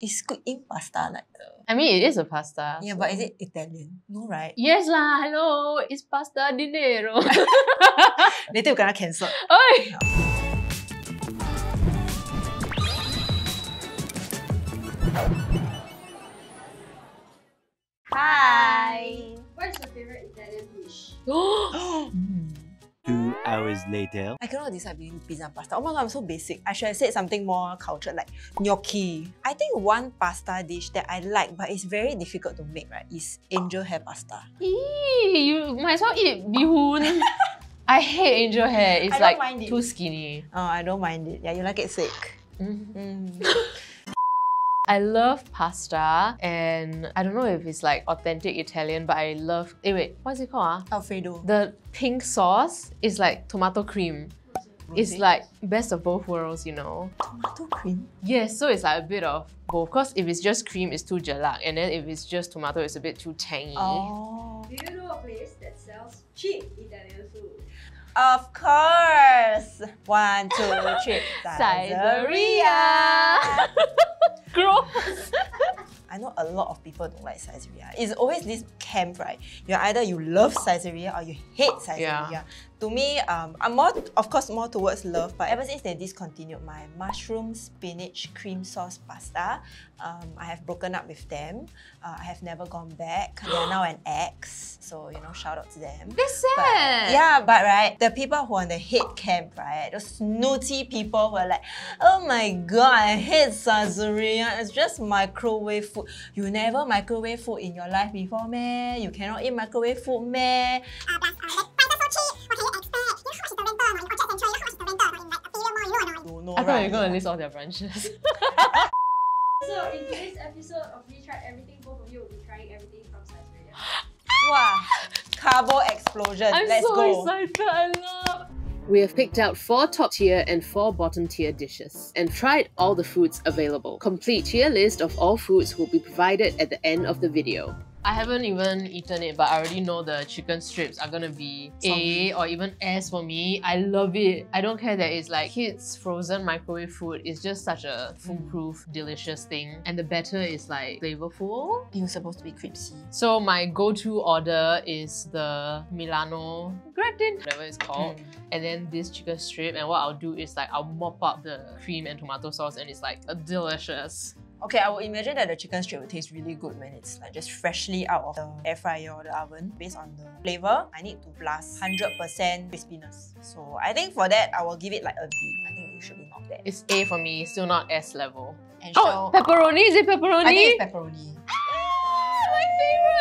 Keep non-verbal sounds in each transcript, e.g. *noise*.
Is squid ink pasta like the I mean, it is a pasta. Yeah, so- but is it Italian? No, right? Yes lah, hello, it's pasta di nero. *laughs* Later you gonna cancel. Oi! Hi. What's your favorite Italian dish? *gasps* *gasps* Mm. Two hours later. I cannot decide between pizza and pasta. Oh my god, I'm so basic. I should have said something more cultured like gnocchi. I think one pasta dish that I like but it's very difficult to make, right, is angel hair pasta. Eee, you might as well eat bihun. *laughs* I hate angel hair. It's I don't like mind it. too skinny. Oh, I don't mind it. Yeah, you like it thick. Mhm. Mm. *laughs* I love pasta and I don't know if it's like authentic Italian, but I love. Eh, wait, what's it called? Ah? Alfredo. The pink sauce is like tomato cream. It's like best of both worlds, you know. tomato cream. Yes, so it's like a bit of both. Because if it's just cream, it's too jalak, and then if it's just tomato, it's a bit too tangy. Oh. Do you know a place that sells cheap Italian food? Of course. One, two, three. *laughs* Saizeriya. *laughs* Gross. *laughs* A lot of people don't like Saizeriya. It's always this camp, right? You're either you love Saizeriya or you hate Saizeriya. Yeah. To me, um, I'm more, of course, more towards love. But ever since they discontinued my mushroom spinach cream sauce pasta, um, I have broken up with them. Uh, I have never gone back. They are now an ex, so you know, shout out to them. That's But- yeah, but right, the people who are on the hate camp, right, those snooty people who are like, oh my god, I hate Saizeriya. It's just microwave food. You never microwave food in your life before, meh? You cannot eat microwave food, meh? You know, I thought you right? were gonna list all their branches. *laughs* So in today's episode of We Tried Everything, both of you will be trying everything from Saizeriya. Wow, carbo explosion. I'm Let's so go. excited. I love. We have picked out four top tier and four bottom tier dishes and tried all the foods available. Complete tier list of all foods will be provided at the end of the video. I haven't even eaten it, but I already know the chicken strips are gonna be A or even S for me. I love it. I don't care that it's like kids' frozen microwave food. It's just such a mm. foolproof, delicious thing. And the batter is like flavorful. You're supposed to be crispy. So my go-to order is the Milano gratin, whatever it's called. Mm. And then this chicken strip. And what I'll do is like I'll mop up the cream and tomato sauce and it's like a delicious. Okay, I would imagine that the chicken strip will taste really good when it's like just freshly out of the air fryer or the oven. Based on the flavor, I need to plus 100% crispiness. So I think for that, I will give it like a B. I think it should be not bad. It's A for me, still not S level. And Oh, pepperoni? Is it pepperoni? I think it's pepperoni.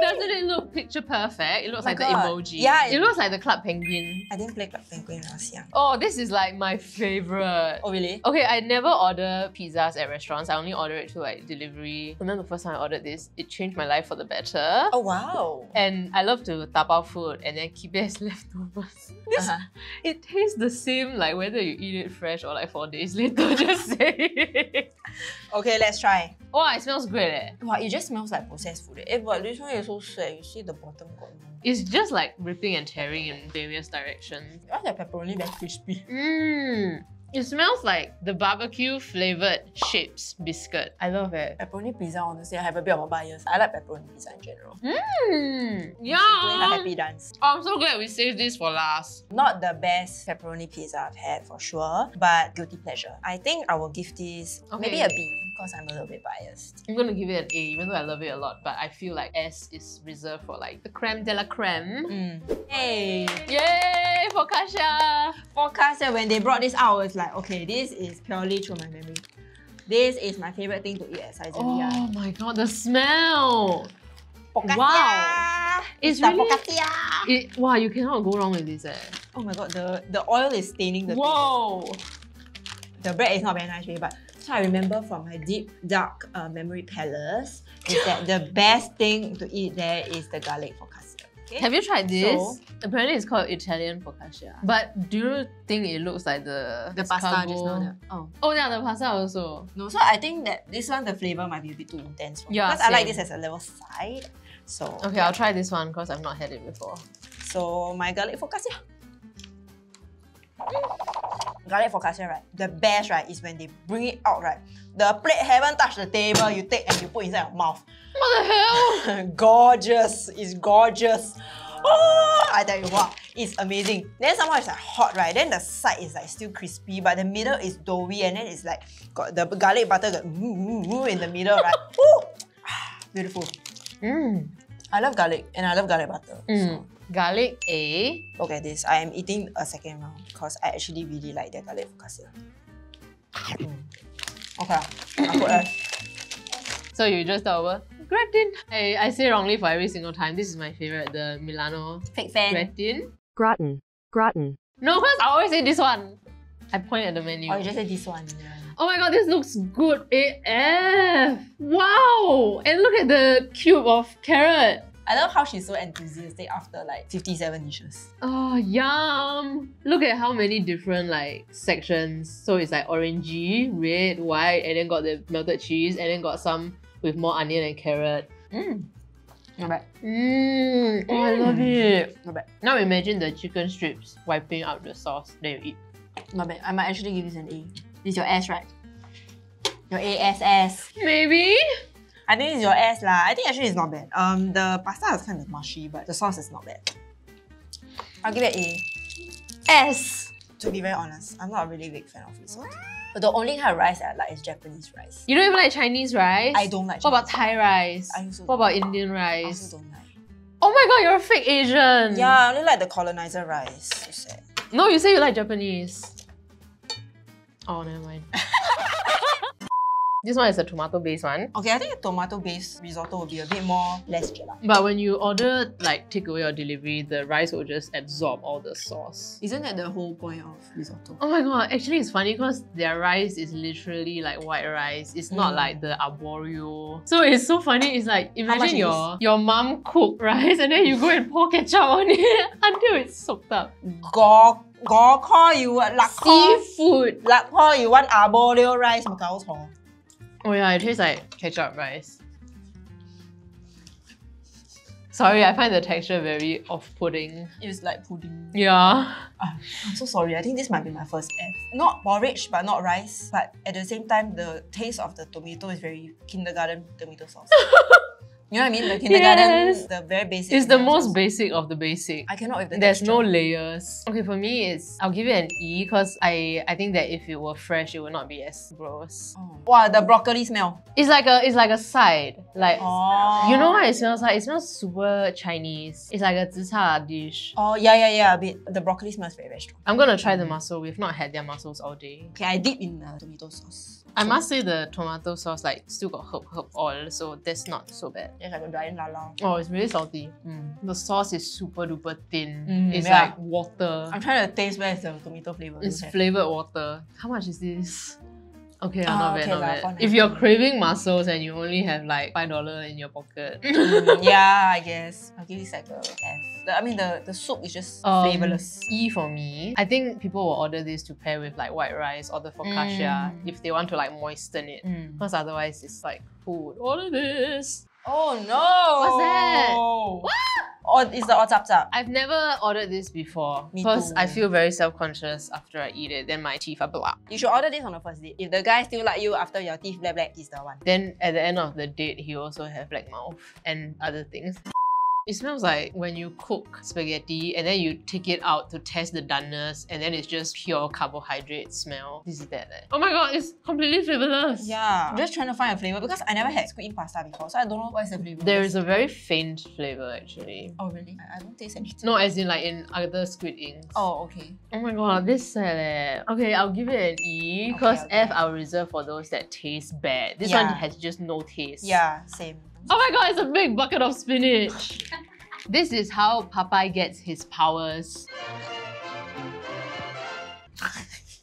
Doesn't it look picture perfect? It looks like God. the emoji. Yeah, It it- looks like the club penguin. I didn't play Club Penguin when I was young. Oh, this is like my favorite. Oh, really? Okay, I never order pizzas at restaurants. I only order it to like delivery. And then the first time I ordered this, it changed my life for the better. Oh, wow. And I love to tap out food and then keep it as *laughs* leftovers. This, Uh-huh. It tastes the same like whether you eat it fresh or like four days *laughs* later, just say. Okay, let's try. oh, it smells great eh. Wow, it just smells like processed food. Eh, but this one is so sad. You see the bottom got no. It's just like ripping and tearing in various directions. Why the pepperoni that crispy? Mmm. It smells like the barbecue flavored chips biscuit. I love it. Pepperoni pizza, honestly, I have a bit of a bias. I like pepperoni pizza in general. Mmm. Yeah. Doing the happy dance. Oh, I'm so glad we saved this for last. Not the best pepperoni pizza I've had for sure, but guilty pleasure. I think I will give this maybe a B because I'm a little bit biased. I'm gonna give it an A, even though I love it a lot. But I feel like S is reserved for like the creme de la creme. Mm. Hey! Yay focaccia! For that when they brought this out, it's like, okay, this is purely through my memory. This is my favorite thing to eat at Saizeriya. Oh my god, the smell! Focaccia! wow. It's the really- focaccia! It, wow, you cannot go wrong with this eh. Oh my god, the, the oil is staining the Whoa! The bread is not very nice, really, but so I remember from my deep, dark uh, memory palace is that the best thing to eat there is the garlic focaccia. Okay? Have you tried this? So- Apparently it's called Italian focaccia. But do you think it looks like the the pasta just now? The, oh. Oh yeah, the pasta also. No, so I think that this one, the flavor might be a bit too intense for me. Yeah, Because I like this as a little side. So, Okay, I'll try this one because I've not had it before. so my garlic focaccia. Garlic focaccia, right? The best, right, is when they bring it out, right? The plate haven't touched the table, you take and you put inside your mouth. What the hell? *laughs* gorgeous. It's gorgeous. Oh, I tell you what, it's amazing. Then somehow it's like hot, right? Then the side is like still crispy, but the middle is doughy, and then it's like got the garlic butter got in the middle, right? *laughs* Ooh, *sighs* beautiful. Mm. I love garlic and I love garlic butter. Mm. Garlic A. Look at this. I am eating a second round because I actually really like their garlic focaccia. Mm. Okay, I put that. So you just thought about gratin. I, I say wrongly for every single time. This is my favorite, the Milano Fake fan. gratin. Gratin. Gratin. No, because I always say this one. I point at the menu. Oh, you just said this one. Oh my god, this looks good AF! Wow! And look at the cube of carrot. I love how she's so enthusiastic after like 57 dishes. Oh, yum! Look at how many different like sections. So it's like orangey, red, white, and then got the melted cheese, and then got some with more onion and carrot. Mm. Not bad. Mmm, oh, I love it. Not bad. Now imagine the chicken strips wiping out the sauce, then you eat. Not bad. I might actually give this an A. This is your S, right? Your ASS. Maybe? I think it's your S lah. I think actually it's not bad. Um, the pasta is kind of mushy, but the sauce is not bad. I'll give it A. S. To be very honest, I'm not a really big fan of risotto. But the only kind of rice that I like is Japanese rice. You don't even like Chinese rice? I don't like What about Thai rice? I also What don't. about Indian I rice? also don't like. Oh my god, you're a fake Asian. Yeah, I only like the colonizer rice. So sad. No, you say you like Japanese. Oh, never mind. *laughs* This one is a tomato based one. Okay, I think a tomato based risotto would be a bit more less gelato. But when you order like takeaway or delivery, the rice will just absorb all the sauce. Isn't that the whole point of risotto? Oh my god, actually it's funny because their rice is literally like white rice. It's not mm. like the arborio. So it's so funny. It's like imagine your is? your mom cook *laughs* rice and then you go and pour ketchup on it *laughs* until it's soaked up. Gawk call you want lakho. Seafood. Lakho you want arborio rice. 搞错。Oh yeah, it tastes like ketchup rice. Sorry, I find the texture very off-putting. It's like pudding. Yeah. Ah, I'm so sorry. I think this might be my first F. Not porridge, but not rice. But at the same time, the taste of the tomato is very kindergarten tomato sauce. *laughs* you know what I mean? The kindergarten, Yes. the very basic. It's the most basic of the basic. I cannot with the There's texture. no layers. Okay, for me, it's I'll give it an E because I I think that if it were fresh, it would not be as gross. Oh. Wow, the broccoli smell. It's like a it's like a side. Like Oh. you know what it smells like? It smells super Chinese. It's like a zi dish. Oh yeah, yeah, yeah. A bit. The broccoli smells very, very strong. I'm gonna try the mussel. We've not had their mussels all day. Okay, I dip in the tomato sauce. I must say the tomato sauce like still got herb herb oil, so that's not so bad. It's like a dry la la. Oh, it's really salty. Mm. The sauce is super duper thin. Mm, it's yeah. like water. I'm trying to taste where is the tomato flavor. It's flavored water. How much is this? Okay, Ah, not bad, okay not bad. four If you're craving mussels and you only have like five dollar in your pocket, Mm, yeah, I guess. I'll give this like a F. The, I mean, the, the soup is just Um, flavorless. E for me. I think people will order this to pair with like white rice or the focaccia Mm. if they want to like moisten it. Mm. Because otherwise it's like food. Order this. Oh no! What's that? What? Oh, it's the otap tap. I've never ordered this before Me because I feel very self-conscious after I eat it. Then my teeth are black. You should order this on the first date. If the guy still like you after your teeth black black, is the one. Then at the end of the date, he also have black mouth and other things. It smells like when you cook spaghetti and then you take it out to test the doneness and then it's just pure carbohydrate smell. This is that. eh? Oh my god, it's completely flavorless. Yeah. I'm just trying to find a flavor because I never had squid ink pasta before, so I don't know what is the flavor. There is a very faint flavor actually. Oh really? I, I don't taste anything. No, as in like in other squid inks. Oh okay. Oh my god, this sad eh. Okay, I'll give it an E because Okay, okay. F I'll reserve for those that taste bad. This Yeah. one has just no taste. Yeah, same. Oh my god, it's a big bucket of spinach. *laughs* this is how Popeye gets his powers.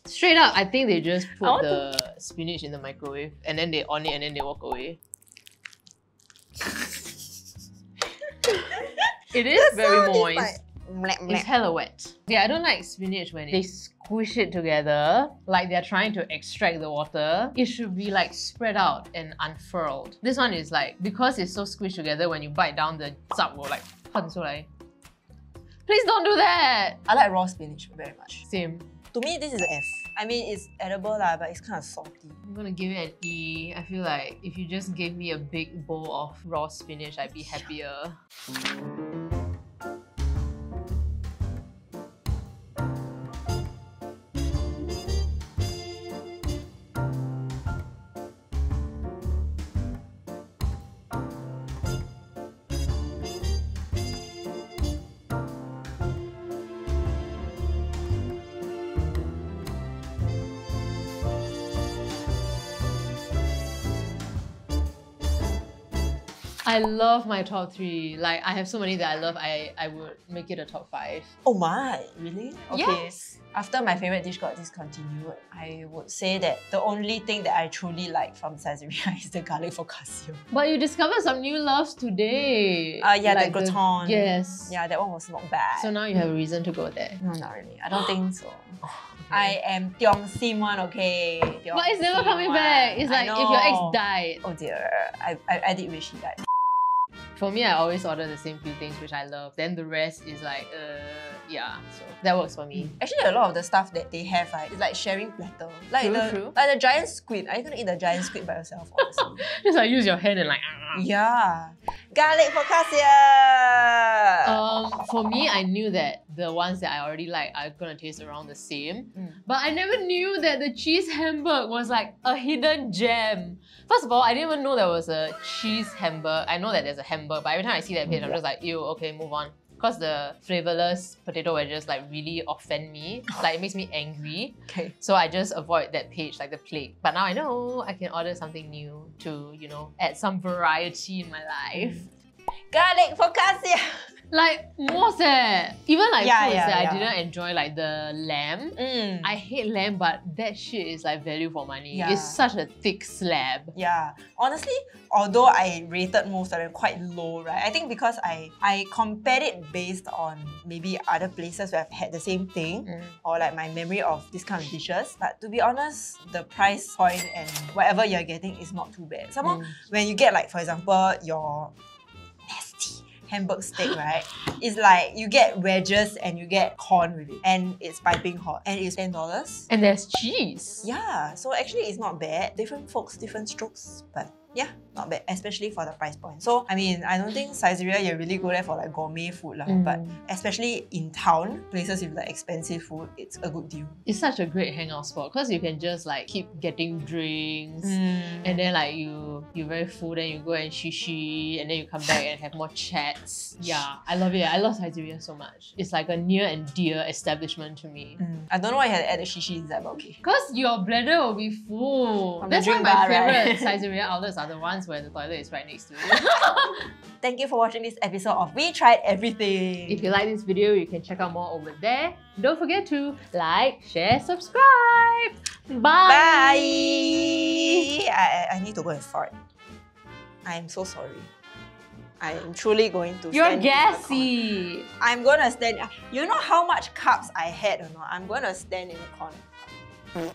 Straight up, I think they just put the spinach in the microwave and then they on it and then they walk away. *laughs* it is very moist. It's hella wet. Yeah, I don't like spinach when they squish it together, like they're trying to extract the water. It should be like spread out and unfurled. This one is like, because it's so squished together, when you bite down, the zap will like 喷出来. Please don't do that! I like raw spinach very much. Same. To me, this is an F. I mean, it's edible lah, but it's kind of salty. I'm gonna give it an E. I feel like if you just gave me a big bowl of raw spinach, I'd be happier. I love my top three. Like I have so many that I love. I I would make it a top five. Oh my, really? Okay. Yes. After my favorite dish got discontinued, I would say that the only thing that I truly like from Saizeriya *laughs* is the garlic focaccia. But you discovered some new loves today. Uh, yeah, Like the gratin. yes. Yeah, that one was not bad. So now you have a reason to go there. no, not really. I don't think so. *sighs* I am Tiong Sim one, okay. Tiong But it's never Sim coming one. back. It's I like if your ex died. Oh dear, I, I, I did wish he died. For me, I always order the same few things which I love. Then the rest is like, uh, yeah. So that works for me. Actually, a lot of the stuff that they have, right, is like sharing platter. Like True, the true. like the giant squid. Are you gonna eat the giant squid by yourself? *laughs* Just like use your hand and like. ah. yeah, garlic focaccia. Um, for me, I knew that the ones that I already like are gonna taste around the same. Mm. But I never knew that the cheese hamburg was like a hidden gem. First of all, I didn't even know there was a cheese hamburg. I know that there's a hamburg, but every time I see that page, I'm just like, ew, okay, move on. Because the flavorless potato wedges like really offend me. Like it makes me angry. okay. So I just avoid that page, like the plate. But now I know I can order something new to, you know, add some variety in my life. Mm. Garlic focaccia. *laughs* Like most eh. Even like Yeah, foods yeah, that I didn't enjoy, like the lamb. Mm. I hate lamb, but that shit is like value for money. Yeah. It's such a thick slab. Yeah, honestly, although I rated most of them quite low, right? I think because I I compared it based on maybe other places where I've had the same thing Mm. or like my memory of this kind of dishes. But to be honest, the price point and whatever you're getting is not too bad. Some more Mm. when you get like for example your hamburg steak, right? It's like you get wedges and you get corn with it, and it's piping hot, and it's ten dollars. And there's cheese. Yeah, so actually it's not bad. Different folks, different strokes, but yeah, not bad, especially for the price point. So I mean, I don't think Saizeriya you really go there for like gourmet food lah, Mm. but especially in town, places with like expensive food, it's a good deal. It's such a great hangout spot because you can just like keep getting drinks. Mm. And then like you you're very full, then you go and shishi, and then you come back and have more chats. Yeah, I love it. I love Saizeriya so much. It's like a near and dear establishment to me. Mm. I don't know why you had to add the shishi inside, but okay. Cause your bladder will be full. That's why my bar, favorite right? *laughs* Saizeriya outlets are the ones where the toilet is right next to you. *laughs* Thank you for watching this episode of We Tried Everything. if you like this video, you can check out more over there. Don't forget to like, share, subscribe. Bye. Bye! I, I need to go and fart. I am so sorry. I am truly going to You're stand in the gassy. I'm gonna stand. You know how much cups I had or not? I'm gonna stand in the corner.